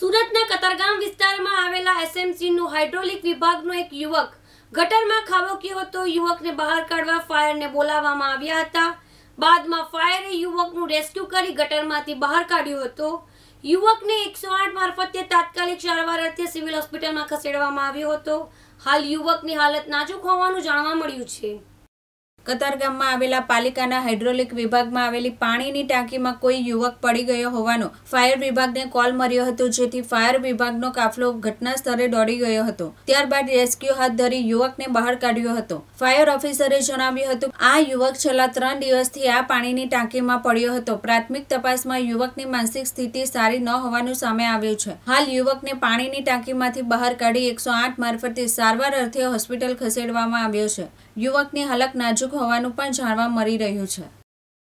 સુરતના કતારગામ વિસ્તારમાં આવેલા એસએમસીનું હાઇડ્રોલિક વિભાગનો એક યુવક ગટરમાં ખાબક્યો હતો યુવકને બહાર કાઢવા ફાયરને બોલાવવામાં આવ્યા હતા. બાદમાં ફાયરે યુવકનું રેસ્ક્યુ કરી ગટરમાંથી બહાર કાઢ્યો હતો. યુવકને એકસો આઠ મારફતે તાત્કાલિક સારવાર અર્થે સિવિલ હોસ્પિટલમાં ખસેડવામાં આવ્યો હતો. હાલ યુવકની હાલત નાજુક હોવાનું જાણવા મળ્યું છે. કતારગામમાં આવેલા પાલિકાના હાઇડ્રોલિક વિભાગમાં આવેલી પાણીની ટાંકીમાં કોઈ યુવક પડી ગયો હોવાનો ફાયર વિભાગને કોલ મળ્યો હતો, જેથી ફાયર વિભાગનો કાફલો ઘટના સ્થળે દોડી ગયો હતો. ત્યારબાદ રેસ્ક્યુ હાથ ધરી યુવકને બહાર કાઢ્યો હતો. ફાયર ઓફિસરે જણાવ્યું હતું, આ યુવક છેલ્લા ત્રણ દિવસથી આ પાણીની ટાંકીમાં પડ્યો હતો. પ્રાથમિક તપાસમાં યુવકની માનસિક સ્થિતિ સારી ન હોવાનું સામે આવ્યું છે. હાલ યુવકને પાણીની ટાંકીમાંથી બહાર કાઢી એકસો આઠ મારફતે સારવાર અર્થે હોસ્પિટલ ખસેડવામાં આવ્યો છે. યુવકની હાલત નાજુક હોવાનું પણ જાણવા મળી રહ્યું છે.